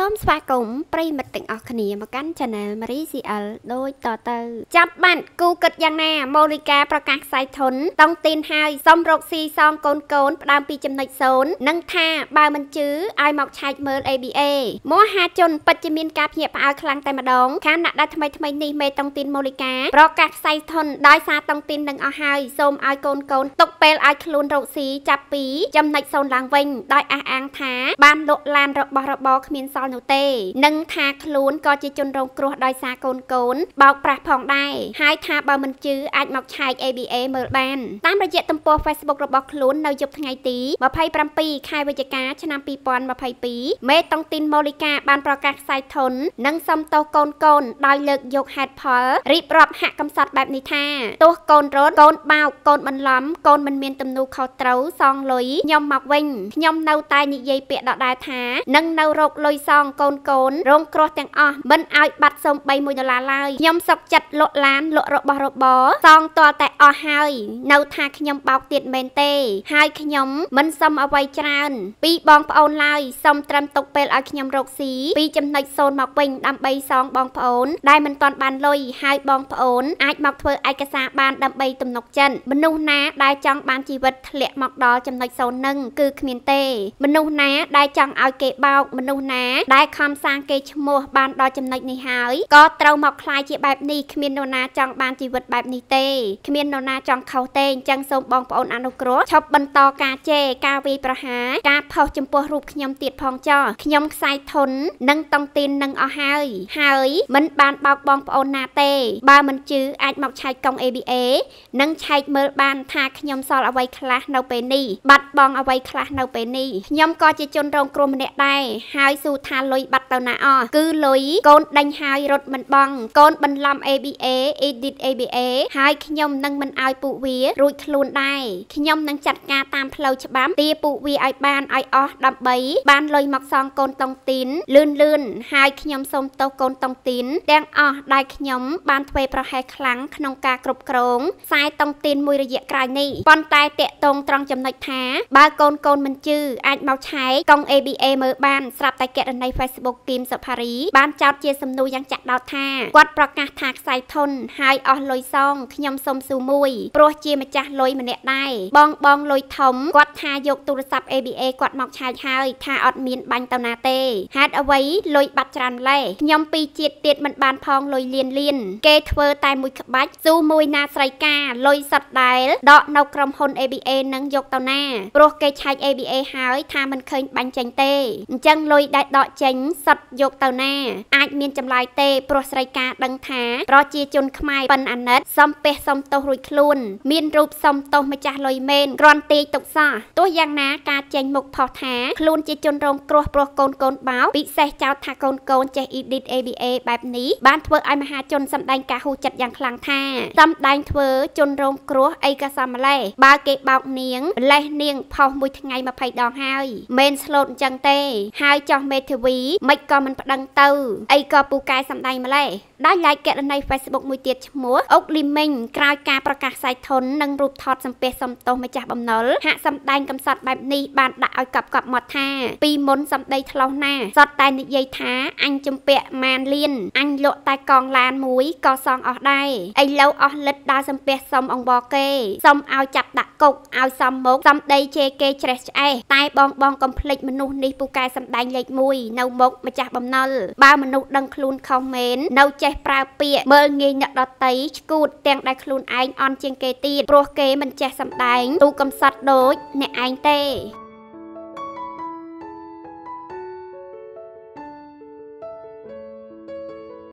សូមស្វាគមន៍ប្រិយមិត្តទាំងអស់គ្នាមកកាន់ Channel Marie CL ដូចតទៅចាប់បាត់គូគិតយ៉ាងណាម៉ូនីកាប្រកាសខ្សែធនតង់ទីនហើយសុំរកស៊ីសងកូនកូនផ្ដើមពីចំណុច0និងថាបើមិនជឿឲ្យមកឆែកមើល ABA មហាជនពិតជាមានការភ្ញាក់ផ្អើលខ្លាំងតែម្ដងខាងអ្នកដែលថ្មីថ្មីនេះមេតង់ទីនម៉ូនីកាប្រកាសខ្សែធនដោយសារតង់ទីននឹងអស់ហើយសូមឲ្យកូនកូនទុកពេលឲ្យខ្លួនរកស៊ីចាប់ពីចំណុច0ឡើងវិញដោយអះអាងថាបានលក់ឡានរបស់របរគ្មានសល់នោះទេនឹងថាខ្លួនក៏ជាជនរងគ្រោះដោយសារកូនកូនបោកប្រាស់ផងដែរហើយថាបើមិនជឿអាចមកឆែក ABA មើលបានតាមរយៈទំព័រ Facebook របស់ខ្លួននៅយប់ថ្ងៃទី27ខែវិច្ឆិកាឆ្នាំ2022មេតុងទីនម៉ូលីកាបានប្រកាសខ្សែធននិងសំទោសកូនកូនដោយលើកយកហេតុផលរៀបរាប់ហាក់កំសត់បែបនេះថាទោះកូនរត់កូនបោកកូនបន្លំកូនមិនមានទំនួលខុសត្រូវសងលុយខ្ញុំមកវិញខ្ញុំនៅតែនិយាយពាក្យដដែលថានឹងនៅរកលុយសងកូនកូនរងគ្រោះទាំងអស់មិនឲ្យបាត់សូម3 1ដុល្លារឡើយខ្ញុំសុកចិត្តលក់ឡានលក់របស់របរសងទាល់តែអស់ហើយ នៅថាខ្ញុំបោកទៀតមែនទេ ហើយខ្ញុំមិនសុំអ្វីច្រើន ពីបងប្អូនឡើយសុំត្រឹមទុកពេលឲ្យខ្ញុំរកស៊ីពីចំណុចសូនមកវិញដើម្បីសងបងប្អូន ដែលមិនទាន់បានលុយហើយបងប្អូនអាចមកធ្វើឯកសារបានដើម្បីទំនុកចិត្តមនុស្សណាដែលចង់បានជីវិតធ្លាក់មកដល់ចំណុចសូននឹងគឺគ្មានទេ មនុស្សណាដែលចង់ឲ្យគេបោកមនុស្សណាដែលខំសាងគេឈ្មោះបានដល់ចំណុចនេះហើយក៏ត្រូវមកខ្លាយជាបែបនេះគ្មាននរណាចង់បានជីវិតបែបនេះទេគ្មាននរណាចង់ខុសទេអញ្ចឹងសូមបងប្អូនអនុគ្រោះឈប់បន្តការជេរការវាយប្រហារការផុសចំពោះរូបខ្ញុំទៀតផងចោះខ្ញុំខ្សែធននិងតង់ទីននឹងអស់ហើយហើយមិនបានបោកបងប្អូនណាទេ បើមិនជឿអាចមកឆែកកង់ ABA និងឆែកមើលបានថាខ្ញុំសល់អ្វីខ្លះនៅពេលនេះបាត់បង់អ្វីខ្លះនៅពេលនេះខ្ញុំក៏ជាជនរងគ្រោះម្នាក់ដែរហើយស៊ូថាលុយបាត់ទៅណាអស់គឺលុយកូនដេញហើយរត់មិនបង់កូនបន្លំ ABA edit ABA ហើយខ្ញុំនឹងមិនឲ្យពួកវារួចខ្លួនដែរខ្ញុំនឹងចាត់ការតាមផ្លូវច្បាប់ទាពួកវាឲ្យបានឲ្យអស់ដើម្បីបានលុយមកសងកូនតុងទីនលឿនលឿនហើយខ្ញុំសូមទោសកូនតុងទីនទាំងអស់ដែលខ្ញុំបានធ្វើប្រហែសខ្លាំងក្នុងការគ្រប់គ្រងខ្សែតុងទីនមួយរយៈក្រោយនេះប៉ុន្តែតកតងត្រង់ចំណុចថាបើកូនកូនមិនជឿអាចមកឆែកកង់ ABA មើលបានស្រាប់តែករណី Facebook គីមសុផារីបានចោទជាសំណួរយ៉ាងចាក់ដោតថាគាត់ប្រកាសថាខ្សែធនហើយអស់លុយសងខ្ញុំសុំស៊ូមួយព្រោះជាម្ចាស់លុយម្នាក់ដែរបងបងលុយធំគាត់ថាយកទូរស័ព្ទ ABA គាត់មកឆែកហើយថាអត់មានបាញ់ទៅណាទេហេតុអ្វីលុយបាត់ច្រើនឡេះខ្ញុំពីជាតិទៀតមិនបានផងលុយលៀនលៀនគេធ្វើតែមួយក្បាច់ស៊ូមួយណាស្រីកាលុយសុតដែលដកនៅក្រុមហ៊ុន ABA នឹងយកទៅណាព្រោះគេឆែក ABA ហើយថាមិនឃើញបាញ់ចេញទេអញ្ចឹងលុយដែលដកចេញសុតយកទៅណា អាចមានចម្លើយទេព្រោះស្រីកាដឹងថាប្រជាជនខ្មែរប៉ិនអាណិតសំពះសំទោសរួចខ្លួន មានរូបសំទោសម្ចាស់លុយមែនគ្រាន់ទេទុកសោះទោះយ៉ាងណាការចេញមុខផុសថាខ្លួនជាជនរងគ្រោះព្រោះកូនកូនបោកពិសេសចោទថាកូនកូនចេះ edit ABA បែបនេះបានធ្វើឲ្យមហាជនសម្ដែងការហួសចិត្តយ៉ាងខ្លាំងថាសម្ដែងធ្វើជនរងគ្រោះអីក៏សមម្លេះបើគេបោកនាងលេះនាងផុសមួយថ្ងៃ20ដងហើយមែនស្លូតអញ្ចឹងទេ ហើយចោះមេធាវីមិនក៏មិនប្តឹងទៅអីក៏ពូកែសម្ដែងម្លេះដោយឡែកករណី Facebook មួយទៀតឈ្មោះអុកលីមិញក្រោយការប្រកាសសាយធននិងរូបថតសម្ភាសសំទោសម្ចាស់បំណុលហាក់សម្ដែងកំសត់បែបនេះបានដាក់ឲ្យកប់កប់មកថា ពីមុនសម្ដីថ្លោះណាសតតែនិយាយថាអញជំពាក់ម៉ានលៀនអញលក់តែកងឡានមួយក៏សងអស់ដែរឥឡូវអស់លិតដើរសម្ភាសសុំអង្វរគេសុំឲ្យចាប់ដាក់គុកឲ្យសំមុខសំដីជេរគេច្រេះឆ្អេះតែបងបងកំភ្លេចមនុស្សនេះពូកែសម្ដែងលេខ1នៅមុខម្ចាស់បំណុលបើមនុស្សដឹងខ្លួនខុសមែននៅចេះប្រើពាក្យមើលងាយអ្នកដតីឈួតទាំងដែលខ្លួនឯងអន់ជាងគេទៀតព្រោះគេមិនចេះសម្ដែងទូកំសត់ដូចអ្នកឯងទេ